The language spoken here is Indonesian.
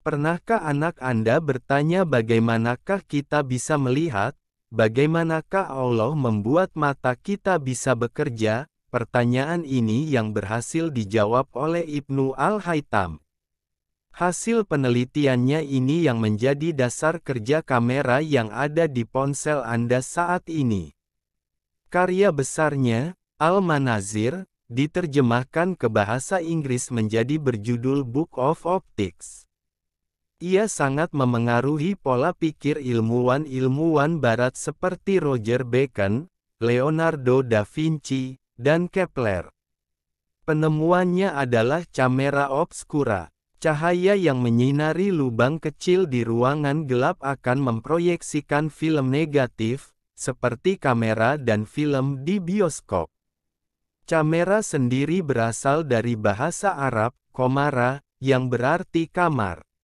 Pernahkah anak Anda bertanya bagaimanakah kita bisa melihat? Bagaimanakah Allah membuat mata kita bisa bekerja? Pertanyaan ini yang berhasil dijawab oleh Ibnu Al-Haytham. Hasil penelitiannya ini yang menjadi dasar kerja kamera yang ada di ponsel Anda saat ini. Karya besarnya, Al-Manazir, diterjemahkan ke bahasa Inggris menjadi berjudul Book of Optics. Ia sangat memengaruhi pola pikir ilmuwan-ilmuwan barat seperti Roger Bacon, Leonardo da Vinci, dan Kepler. Penemuannya adalah camera obscura. Cahaya yang menyinari lubang kecil di ruangan gelap akan memproyeksikan film negatif, seperti kamera dan film di bioskop. Camera sendiri berasal dari bahasa Arab, komara, yang berarti kamar.